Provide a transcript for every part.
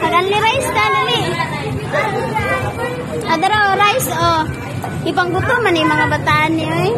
Taganli rice tanali. Adara o rice oh. o. Ipanggutom man yung mga bataan niyo eh.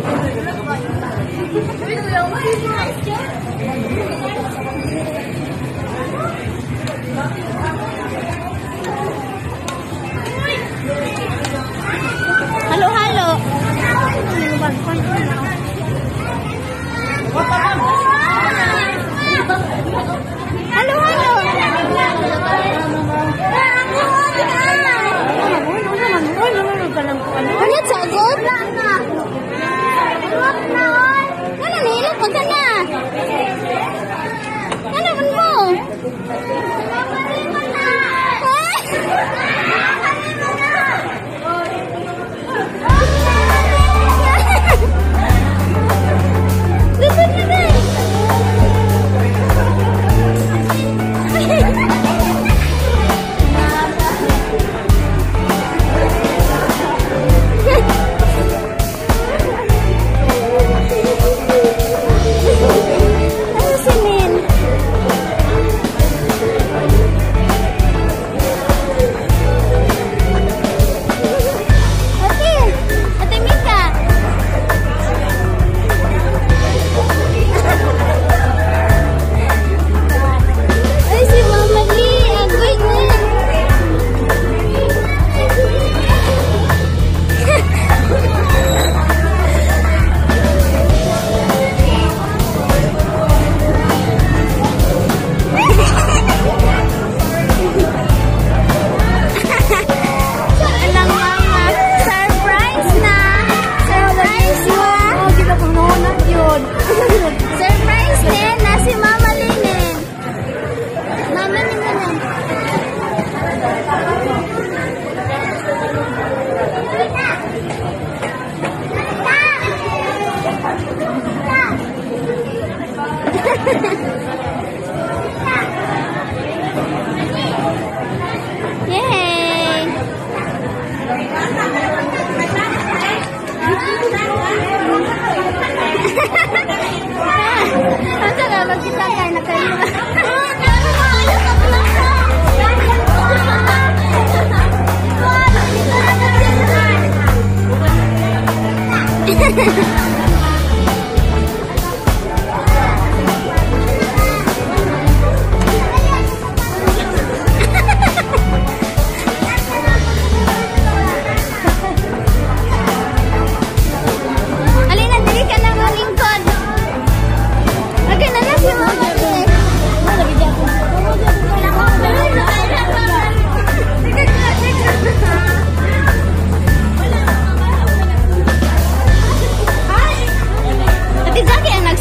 Thank you.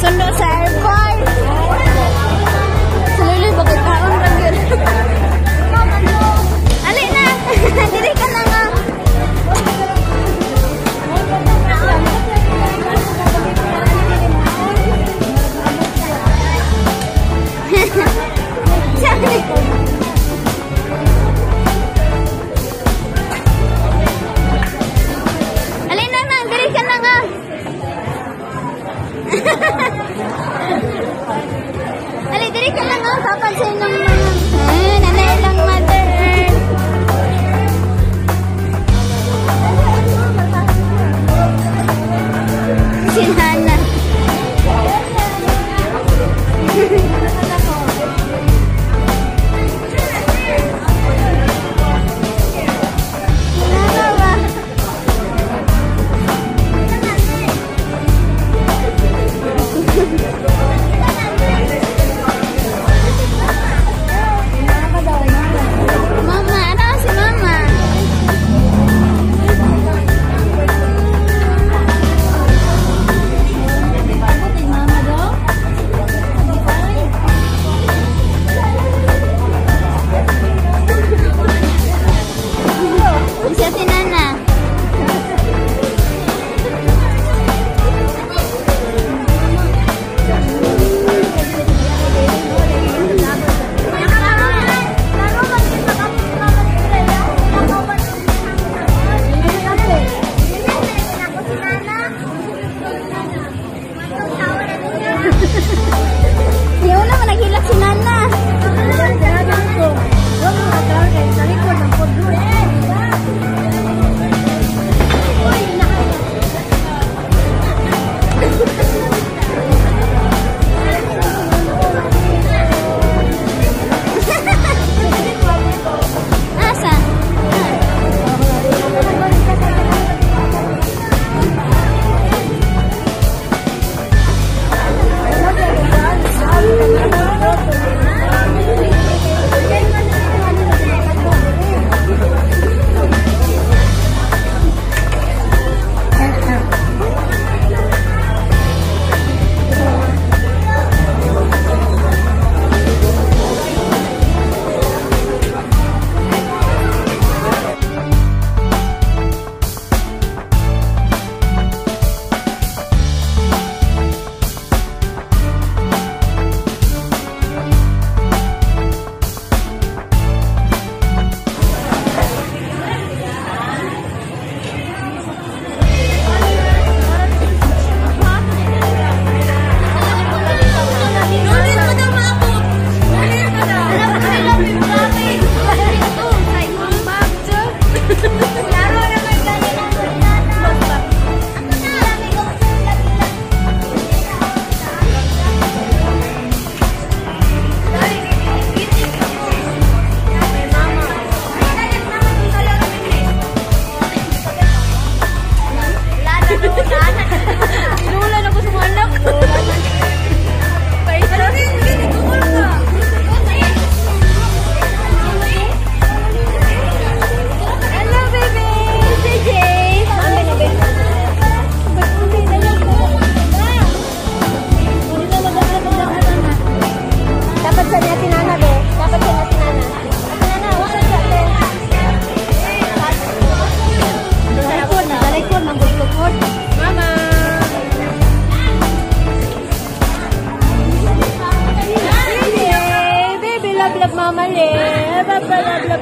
Sundok seekor. Selulu bagai tahun panggil. Alik na, diri ka. Hehehe.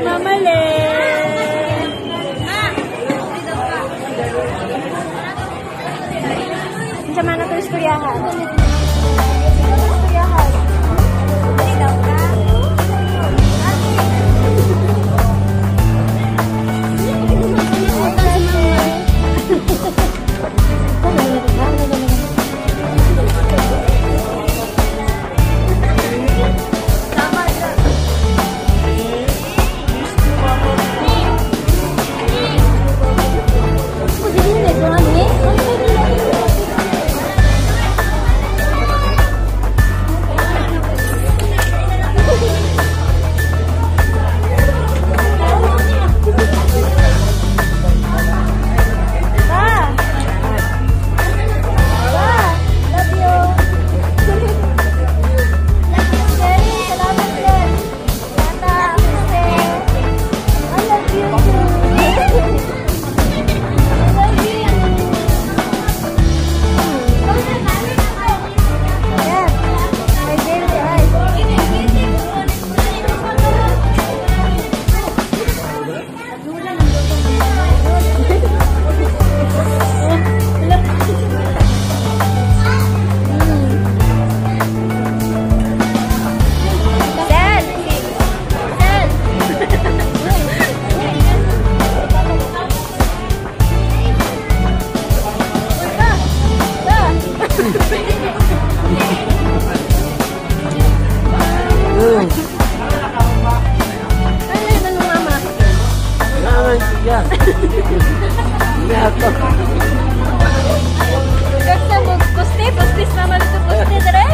nagmamali. Ah! Sama na ko yung Mm. Ay, ano nga masakit? Naman siya. Nako. Gusto, gusto, gusto naman ito, gusto, dire?